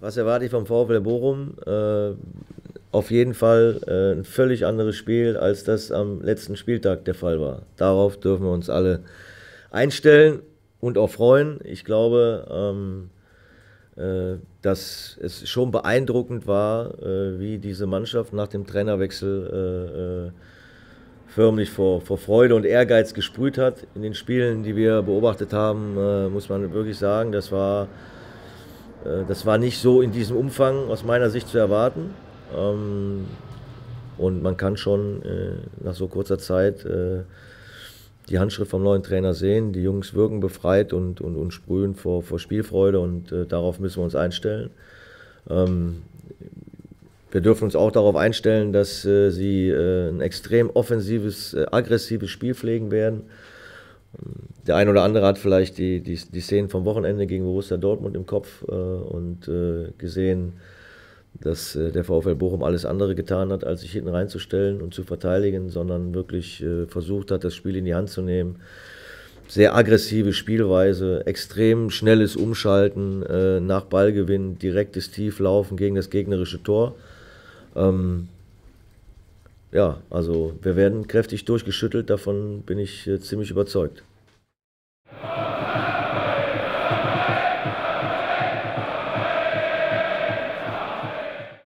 Was erwarte ich vom VfL Bochum? Äh, auf jeden Fall äh, ein völlig anderes Spiel, als das am letzten Spieltag der Fall war. Darauf dürfen wir uns alle einstellen und auch freuen. Ich glaube, ähm, äh, dass es schon beeindruckend war, äh, wie diese Mannschaft nach dem Trainerwechsel äh, äh, förmlich vor, vor Freude und Ehrgeiz gesprüht hat. In den Spielen, die wir beobachtet haben, äh, muss man wirklich sagen, das war, das war nicht so in diesem Umfang aus meiner Sicht zu erwarten. Ähm, und man kann schon äh, nach so kurzer Zeit äh, die Handschrift vom neuen Trainer sehen. Die Jungs wirken befreit und, und, und sprühen vor, vor Spielfreude und äh, darauf müssen wir uns einstellen. Ähm, wir dürfen uns auch darauf einstellen, dass äh, sie äh, ein extrem offensives, äh, aggressives Spiel pflegen werden. Der ein oder andere hat vielleicht die, die, die Szenen vom Wochenende gegen Borussia Dortmund im Kopf äh, und äh, gesehen, dass äh, der VfL Bochum alles andere getan hat, als sich hinten reinzustellen und zu verteidigen, sondern wirklich versucht hat, das Spiel in die Hand zu nehmen. Sehr aggressive Spielweise, extrem schnelles Umschalten nach Ballgewinn, direktes Tieflaufen gegen das gegnerische Tor. Ähm, ja, also wir werden kräftig durchgeschüttelt, davon bin ich äh, ziemlich überzeugt.